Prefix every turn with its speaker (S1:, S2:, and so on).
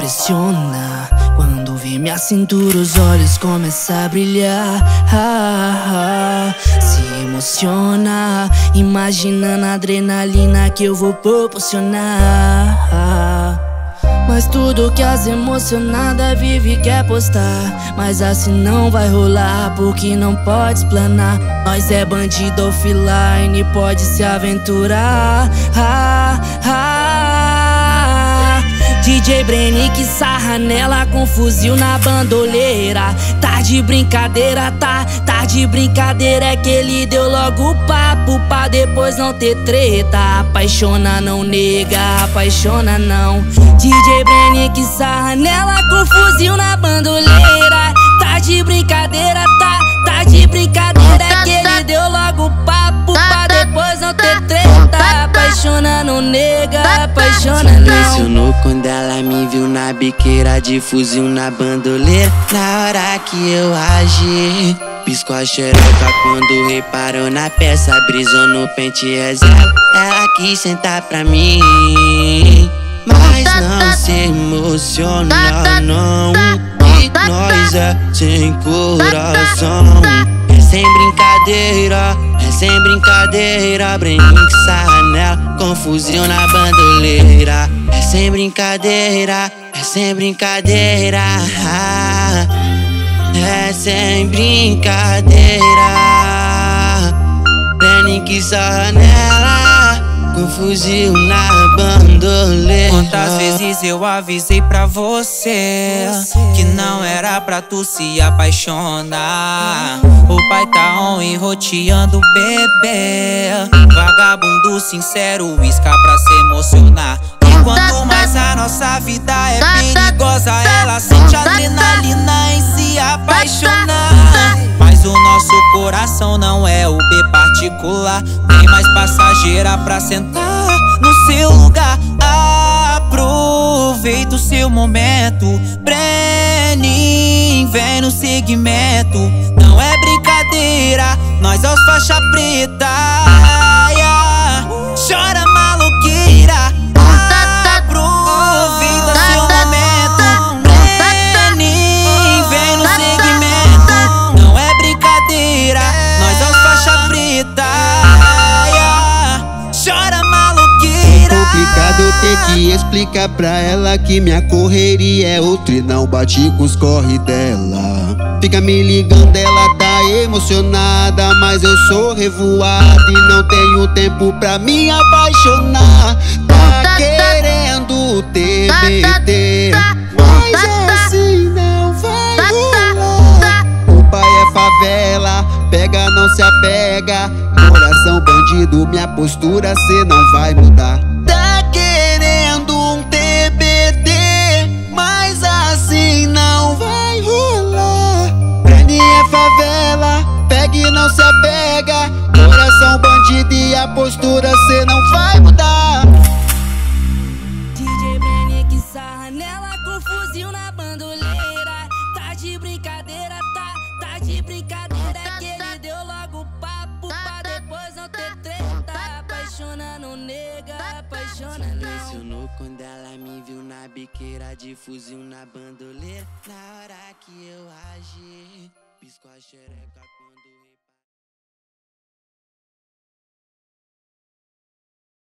S1: impressiona. Quando vê minha cintura os olhos começam a brilhar. Ah, ah, Se emociona Imaginando a adrenalina que eu vou proporcionar. Mas tudo que as emocionadas vive quer postar. Mas assim não vai rolar porque não pode explanar. Nós é bandido offline, pode se aventurar. Ah, ah. DJ que sarra nela com fuzil na bandoleira. Tá de brincadeira, tá, tá de brincadeira É que ele deu logo o papo pra depois não ter treta. Apaixona não nega, apaixona não. DJ que sarra nela com fuzil na bandoleira apaixona não
S2: Impressionou quando ela me viu na biqueira de fuzil na bandoleira. Na hora que eu agi Piscou a xereca quando reparou na peça Brisou no pente reserva Ela quis sentar pra mim mas não se emociona não. E nós é sem coração. É sem brincadeira, é sem brincadeira Brinque sarnel, confusão na bandoleira. É sem brincadeira, é sem brincadeira. É sem brincadeira. Brinque sarnela com fuzil na bandoleira.
S3: Quantas vezes eu avisei pra você Que não era pra tu se apaixonar? O pai tá on e roteando bebê. Vagabundo sincero, isca pra se emocionar. E quanto mais a nossa vida é perigosa Ela sente adrenalina em se apaixonar. Mas o nosso coração não é o B particular. Tem mais passageira pra sentar seu lugar Aproveita o seu momento. Brenin, vem no segmento. Não é brincadeira, nós é os faixa preta
S4: explicar pra ela que minha correria é outra e não bate com os corre dela. Fica me ligando, ela tá emocionada, mas eu sou revoado e não tenho tempo pra me apaixonar. Tá querendo TBT, mas assim não vai rolar. O pai é favela, pega, não se apega. Coração bandido, minha postura cê não vai mudar. A postura cê não vai mudar.
S1: DJ que sarra nela com fuzil na bandoleira. Tá de brincadeira, tá, tá de brincadeira. É que ele deu logo o papo pra depois não ter treta. Apaixona não nega, apaixona não.
S2: Impressionou quando ela me viu na biqueira de fuzil na bandoleira. Na hora que eu agi Piscou a xereca quando